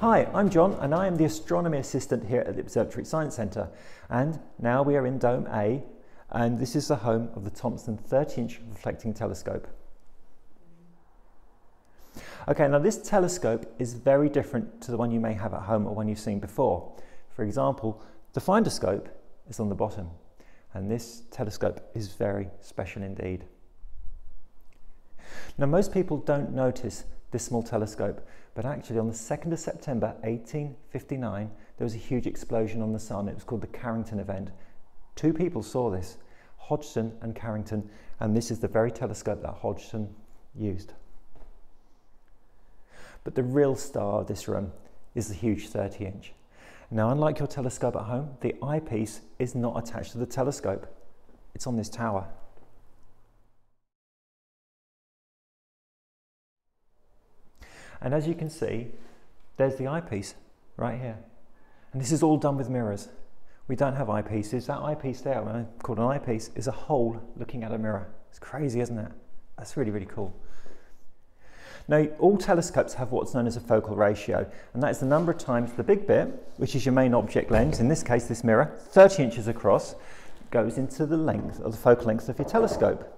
Hi, I'm John and I am the astronomy assistant here at the Observatory Science Centre and now we are in Dome A and this is the home of the Thompson 30 inch reflecting telescope. Okay, now this telescope is very different to the one you may have at home or one you've seen before. For example, the finder scope is on the bottom and this telescope is very special indeed. Now most people don't notice this small telescope, but actually on the 2nd of September 1859 there was a huge explosion on the sun. It was called the Carrington event. Two people saw this, Hodgson and Carrington, and this is the very telescope that Hodgson used. But the real star of this room is the huge 30 inch. Now, unlike your telescope at home, the eyepiece is not attached to the telescope. It's on this tower. And as you can see, there's the eyepiece right here. And this is all done with mirrors. We don't have eyepieces. That eyepiece there, when I called an eyepiece, is a hole looking at a mirror. It's crazy, isn't it? That's really, really cool. Now, all telescopes have what's known as a focal ratio, and that is the number of times the big bit, which is your main object lens, in this case this mirror, 30 inches across, goes into the length of the focal length of your telescope.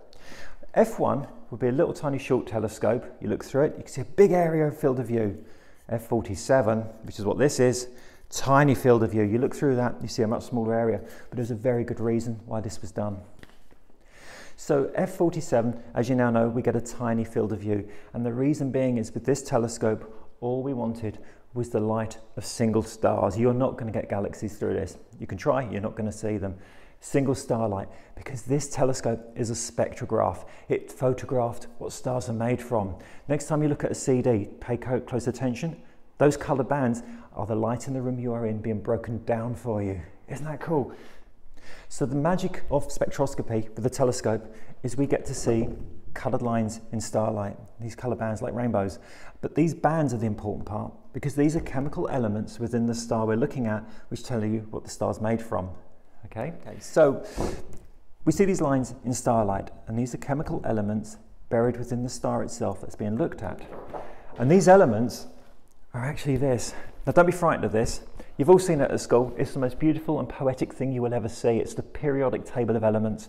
F1 would be a little tiny short telescope. You look through it, you can see a big area of field of view. F47, which is what this is, tiny field of view. You look through that, you see a much smaller area, but there's a very good reason why this was done. So F47, as you now know, we get a tiny field of view. And the reason being is with this telescope, all we wanted was the light of single stars. You're not going to get galaxies through this. You can try, you're not going to see them single starlight because this telescope is a spectrograph. It photographed what stars are made from. Next time you look at a CD, pay close attention. Those colour bands are the light in the room you are in being broken down for you. Isn't that cool? So the magic of spectroscopy with the telescope is we get to see coloured lines in starlight, these colour bands like rainbows. But these bands are the important part because these are chemical elements within the star we're looking at which tell you what the star's made from. Okay, okay. so we see these lines in starlight, and these are chemical elements buried within the star itself that's being looked at. And these elements are actually this. Now, don't be frightened of this. You've all seen it at school. It's the most beautiful and poetic thing you will ever see. It's the periodic table of elements.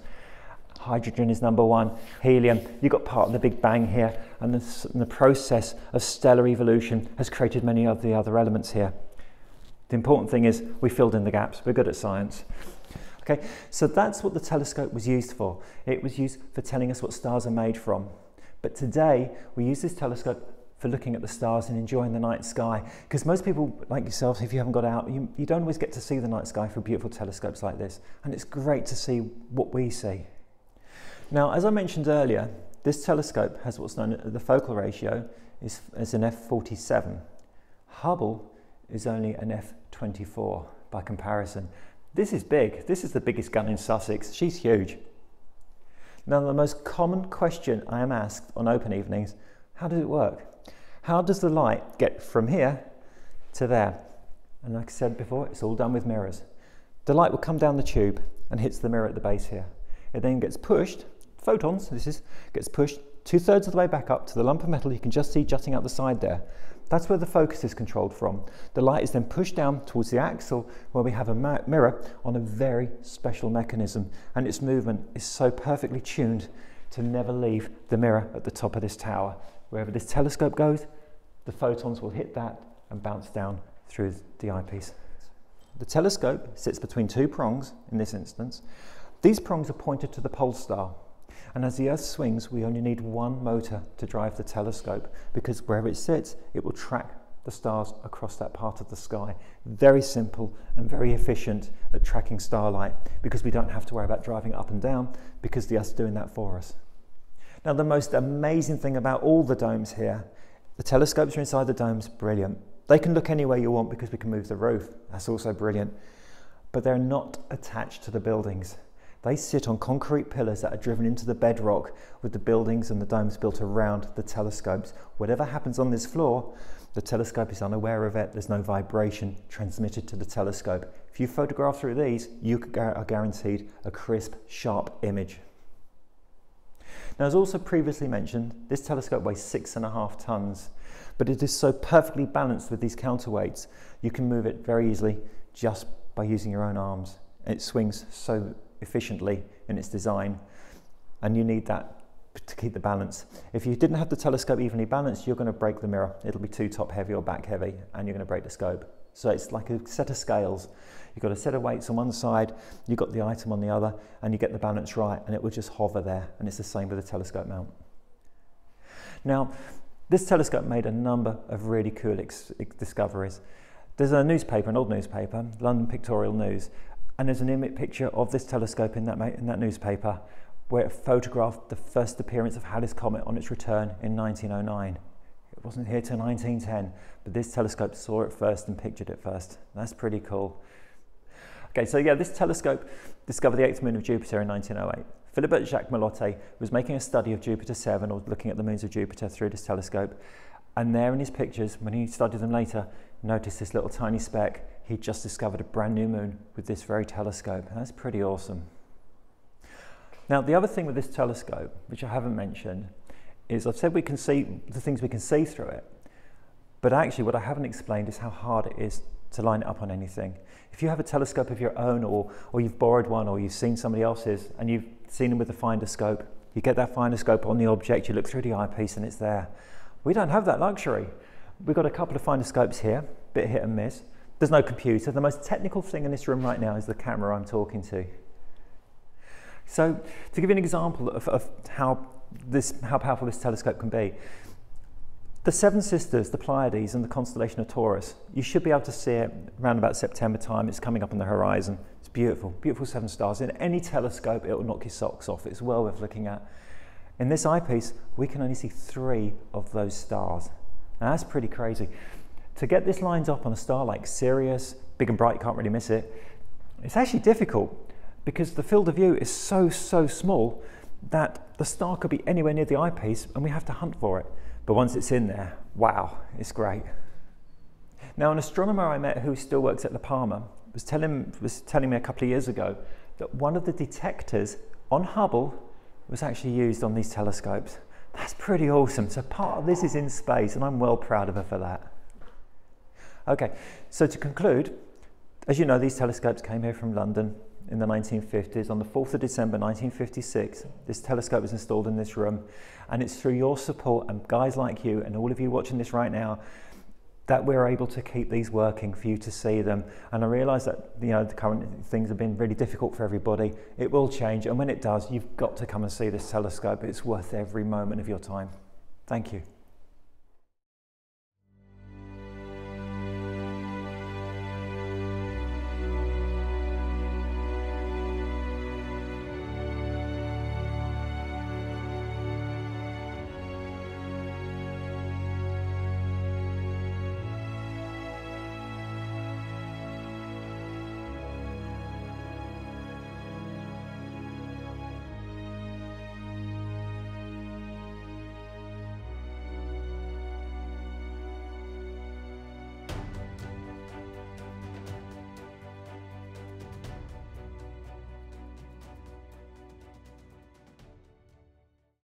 Hydrogen is number one, helium. You've got part of the Big Bang here, and the, and the process of stellar evolution has created many of the other elements here. The important thing is we filled in the gaps. We're good at science. Okay, so that's what the telescope was used for. It was used for telling us what stars are made from. But today, we use this telescope for looking at the stars and enjoying the night sky. Because most people, like yourselves, if you haven't got out, you, you don't always get to see the night sky through beautiful telescopes like this. And it's great to see what we see. Now, as I mentioned earlier, this telescope has what's known as the focal ratio is, is an f47. Hubble is only an f24 by comparison. This is big. This is the biggest gun in Sussex. She's huge. Now, the most common question I am asked on open evenings, how does it work? How does the light get from here to there? And like I said before, it's all done with mirrors. The light will come down the tube and hits the mirror at the base here. It then gets pushed, photons, this is, gets pushed two thirds of the way back up to the lump of metal you can just see jutting out the side there. That's where the focus is controlled from. The light is then pushed down towards the axle where we have a mirror on a very special mechanism and its movement is so perfectly tuned to never leave the mirror at the top of this tower. Wherever this telescope goes, the photons will hit that and bounce down through the eyepiece. The telescope sits between two prongs in this instance. These prongs are pointed to the pole star and as the Earth swings, we only need one motor to drive the telescope because wherever it sits, it will track the stars across that part of the sky. Very simple and very efficient at tracking starlight because we don't have to worry about driving up and down because the Earth's doing that for us. Now, the most amazing thing about all the domes here, the telescopes are inside the domes, brilliant. They can look anywhere you want because we can move the roof. That's also brilliant. But they're not attached to the buildings. They sit on concrete pillars that are driven into the bedrock with the buildings and the domes built around the telescopes. Whatever happens on this floor, the telescope is unaware of it. There's no vibration transmitted to the telescope. If you photograph through these, you are guaranteed a crisp, sharp image. Now, as also previously mentioned, this telescope weighs six and a half tons. But it is so perfectly balanced with these counterweights, you can move it very easily just by using your own arms. It swings so efficiently in its design, and you need that to keep the balance. If you didn't have the telescope evenly balanced, you're going to break the mirror. It'll be too top heavy or back heavy, and you're going to break the scope. So it's like a set of scales. You've got a set of weights on one side, you've got the item on the other, and you get the balance right, and it will just hover there. And it's the same with the telescope mount. Now, this telescope made a number of really cool discoveries. There's a newspaper, an old newspaper, London Pictorial News, and there's an image picture of this telescope in that, in that newspaper where it photographed the first appearance of Halley's Comet on its return in 1909. It wasn't here till 1910, but this telescope saw it first and pictured it first. That's pretty cool. Okay, so yeah, this telescope discovered the eighth moon of Jupiter in 1908. Philibert Jacques Melotte was making a study of Jupiter 7 or looking at the moons of Jupiter through this telescope. And there in his pictures, when he studied them later, noticed this little tiny speck. He'd just discovered a brand new moon with this very telescope. That's pretty awesome. Now, the other thing with this telescope, which I haven't mentioned, is I've said we can see the things we can see through it. But actually, what I haven't explained is how hard it is to line it up on anything. If you have a telescope of your own, or, or you've borrowed one, or you've seen somebody else's, and you've seen them with a finder scope, you get that finder scope on the object, you look through the eyepiece, and it's there. We don't have that luxury. We've got a couple of finder scopes here, bit hit and miss. There's no computer. The most technical thing in this room right now is the camera I'm talking to. So to give you an example of, of how, this, how powerful this telescope can be, the Seven Sisters, the Pleiades and the constellation of Taurus, you should be able to see it around about September time. It's coming up on the horizon. It's beautiful, beautiful seven stars. In any telescope, it will knock your socks off. It's well worth looking at. In this eyepiece, we can only see three of those stars. Now that's pretty crazy. To get this lined up on a star like Sirius, big and bright, can't really miss it, it's actually difficult because the field of view is so, so small that the star could be anywhere near the eyepiece and we have to hunt for it. But once it's in there, wow, it's great. Now, an astronomer I met who still works at La Palma was telling, was telling me a couple of years ago that one of the detectors on Hubble was actually used on these telescopes. That's pretty awesome. So part of this is in space and I'm well proud of her for that. Okay, so to conclude, as you know, these telescopes came here from London in the 1950s. On the 4th of December 1956, this telescope was installed in this room. And it's through your support and guys like you and all of you watching this right now that we're able to keep these working for you to see them. And I realise that you know the current things have been really difficult for everybody. It will change, and when it does, you've got to come and see this telescope. It's worth every moment of your time. Thank you.